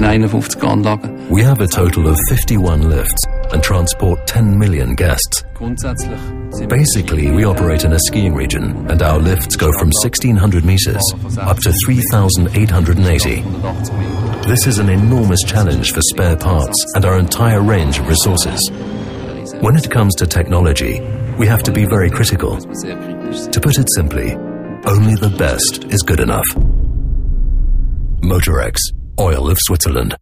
den 51 Anlagen. We have a total of 51 lifts and transport 10 million guests. Grundsätzlich sind wir Basically, we operate in a skiing region, and our lifts go from 1600 meters up to 3880. This is an enormous challenge for spare parts and our entire range of resources. When it comes to technology, we have to be very critical. To put it simply, only the best is good enough. MOTOREX, oil of Switzerland.